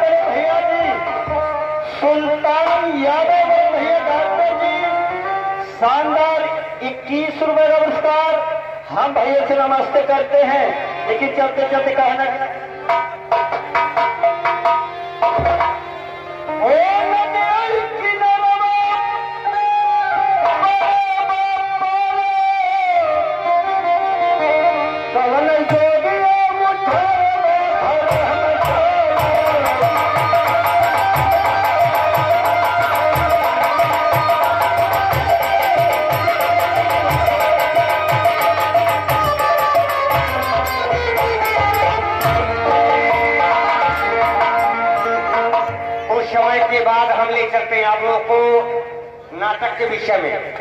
भैया जी। सुल्तान यादव भैया जी। शानदार इक्कीस रुपए हम भैया से नमस्ते करते हैं। लेकिन चलते चलते कहना समय के बाद हम ले चलते हैं आप लोगों को नाटक के विषय में।